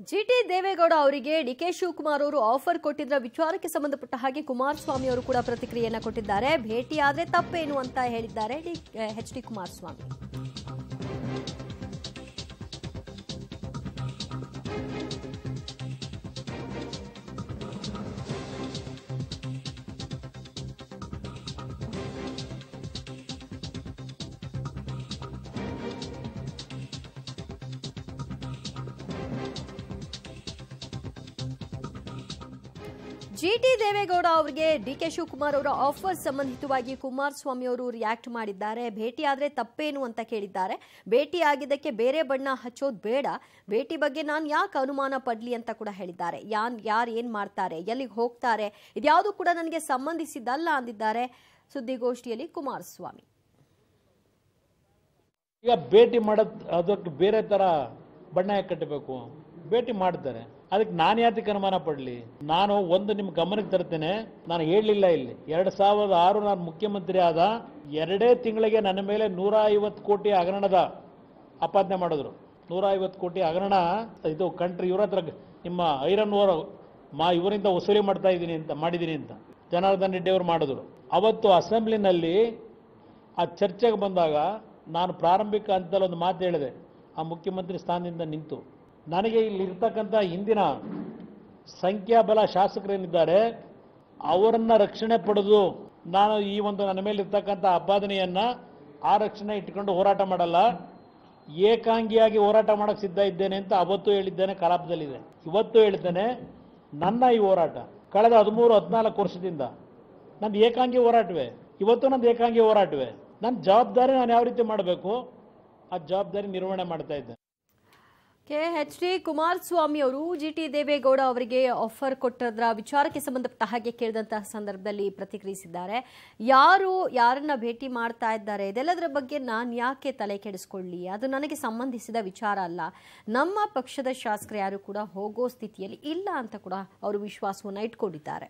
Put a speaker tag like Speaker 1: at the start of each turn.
Speaker 1: ಜಿಟಿ ದೇವೇಗೌಡ ಅವರಿಗೆ D K Shivakumar ಅವರು offer ಕೊಟ್ಟಿದ್ರ ವಿಚಾರಕ್ಕೆ ಸಂಬಂಧಪಟ್ಟ ಹಾಗೆ ಕುಮಾರಸ್ವಾಮಿ ಅವರು ಕೂಡ ಪ್ರತಿಕ್ರಿಯೆಯನ್ನ ಕೊಟ್ಟಿದ್ದಾರೆ. ಭೇಟಿ ಆದ್ರೆ ತಪ್ಪೇನು ಅಂತ ಹೇಳಿದ್ದಾರೆ H D Kumaraswamy. GT Devegowda ಅವರಿಗೆ ಡಿ ಕೆ ಶಿವಕುಮಾರ್ ಅವರ ಆಫರ್ ಸಂಬಂಧಿತವಾಗಿ ಕುಮಾರಸ್ವಾಮಿ ಅವರು ರಿಯಾಕ್ಟ್ ಮಾಡಿದ್ದಾರೆ. ಭೇಟಿ ಆದ್ರೆ ತಪ್ಪೇನು ಅಂತ ಕೇಳಿದ್ದಾರೆ. ಭೇಟಿ ಆಗಿದ್ದಕ್ಕೆ ಬೇರೆ ಬಣ್ಣ ಹಚ್ಚೋದು ಬೇಡ. ಭೇಟಿ ಬಗ್ಗೆ ನಾನು ಯಾಕೆ ಅನುಮಾನ ಪಡಲಿ ಅಂತ ಕೂಡ ಹೇಳಿದ್ದಾರೆ. ಯಾನ್, ಯಾರು ಏನು ಮಾಡ್ತಾರೆ? ಎಲ್ಲಿಗೆ ಹೋಗ್ತಾರೆ? ಇದ್ಯಾವುದು ಕೂಡ ನನಗೆ ಸಂಬಂಧಿಸಿದ್ದಲ್ಲ ಅಂದಿದ್ದಾರೆ ಸುದ್ದಿಗೋಷ್ಠಿಯಲ್ಲಿ ಕುಮಾರಸ್ವಾಮಿ.
Speaker 2: ಈಗ ಭೇಟಿ ಮಾಡೋದು, ಅದಕ್ಕೆ ಬೇರೆ ಥರ ಬಣ್ಣ ಕಟ್ಟಬೇಕು? ಭೇಟಿ ಮಾಡ್ತಾರೆ. ಅದಕ್ಕೆ ನಾನು ಯಾತಕ್ಕೆ ಅನುಮಾನ ಪಡಲಿ? ನಾನು ಒಂದು ನಿಮ್ಮ ಗಮನಕ್ಕೆ ತರ್ತೇನೆ, ನಾನು ಹೇಳಲಿಲ್ಲ ಇಲ್ಲಿ. ಎರಡು ಸಾವಿರದ ಆರು ನಾನು ಮುಖ್ಯಮಂತ್ರಿ ಆದ, ಎರಡೇ ತಿಂಗಳಿಗೆ ನನ್ನ ಮೇಲೆ ನೂರ ಐವತ್ತು ಕೋಟಿ ಹಗರಣದ ಆಪಾದನೆ ಮಾಡಿದ್ರು. ನೂರ ಐವತ್ತು ಕೋಟಿ ಹಗರಣ, ಇದು ಕಂಟ್ರಿ ಇವ್ರ ಹತ್ರ ನಿಮ್ಮ ಐರನ್ ಓರ್ ಮಾ ಇವರಿಂದ ವಸೂಲಿ ಮಾಡ್ತಾ ಇದ್ದೀನಿ ಅಂತ, ಮಾಡಿದ್ದೀನಿ ಅಂತ ಜನಾರ್ದನ್ ರೆಡ್ಡಿ ಅವರು ಮಾಡಿದ್ರು. ಅವತ್ತು ಅಸೆಂಬ್ಲಿನಲ್ಲಿ ಆ ಚರ್ಚೆಗೆ ಬಂದಾಗ ನಾನು ಪ್ರಾರಂಭಿಕ ಹಂತದಲ್ಲಿ ಒಂದು ಮಾತು ಹೇಳಿದೆ. ಆ ಮುಖ್ಯಮಂತ್ರಿ ಸ್ಥಾನದಿಂದ ನಿಂತು. ನನಗೆ ಇಲ್ಲಿ ಹಿಂದಿನ ಸಂಖ್ಯಾಬಲ ಶಾಸಕರೇನಿದ್ದಾರೆ ಅವರನ್ನು ರಕ್ಷಣೆ ಪಡೆದು ನಾನು ಈ ಒಂದು ನನ್ನ ಮೇಲೆ ಇರ್ತಕ್ಕಂಥ ಅಪಾದನೆಯನ್ನ ಆ ರಕ್ಷಣೆ ಇಟ್ಕೊಂಡು ಹೋರಾಟ ಮಾಡಲ್ಲ, ಏಕಾಂಗಿಯಾಗಿ ಹೋರಾಟ ಮಾಡಕ್ಕೆ ಸಿದ್ಧ ಇದ್ದೇನೆ ಅಂತ ಅವತ್ತು ಹೇಳಿದ್ದೇನೆ, ಕಲಾಪದಲ್ಲಿದೆ. ಇವತ್ತು ಹೇಳಿದ್ದೇನೆ, ನನ್ನ ಈ ಹೋರಾಟ, ಕಳೆದ ಹದಿಮೂರು, ಹದಿನಾಲ್ಕು ವರ್ಷದಿಂದ ನಂದು ಏಕಾಂಗಿ ಹೋರಾಟವೇ, ಇವತ್ತು ನಂದು ಏಕಾಂಗಿ ಹೋರಾಟವೇ. ನನ್ನ ಜವಾಬ್ದಾರಿ ನಾನು ಯಾವ ರೀತಿ ಮಾಡಬೇಕು, ಆ ಜವಾಬ್ದಾರಿ ನಿರ್ವಹಣೆ ಮಾಡ್ತಾ ಇದ್ದೇನೆ.
Speaker 1: ಕೆ ಎಚ್ ಡಿ ಕುಮಾರಸ್ವಾಮಿ ಅವರು ಜಿ ಟಿ ದೇವೇಗೌಡ ಅವರಿಗೆ ಆಫರ್ ಕೊಟ್ಟದ್ರ ವಿಚಾರಕ್ಕೆ ಸಂಬಂಧಪಟ್ಟ ಹಾಗೆ ಕೇಳಿದಂತಹ ಸಂದರ್ಭದಲ್ಲಿ ಪ್ರತಿಕ್ರಿಯಿಸಿದ್ದಾರೆ. ಯಾರು, ಯಾರನ್ನ ಭೇಟಿ ಮಾಡ್ತಾ ಇದ್ದಾರೆ? ಇದೆಲ್ಲದರ ಬಗ್ಗೆ ನಾನು ಯಾಕೆ ತಲೆ ಕೆಡಿಸ್ಕೊಳ್ಳಿ? ಅದು ನನಗೆ ಸಂಬಂಧಿಸಿದ ವಿಚಾರ ಅಲ್ಲ. ನಮ್ಮ ಪಕ್ಷದ ಶಾಸಕರು ಯಾರು ಕೂಡ ಹೋಗೋ ಸ್ಥಿತಿಯಲ್ಲಿ ಇಲ್ಲ ಅಂತ ಕೂಡ ಅವರು ವಿಶ್ವಾಸವನ್ನು ಇಟ್ಕೊಂಡಿದ್ದಾರೆ.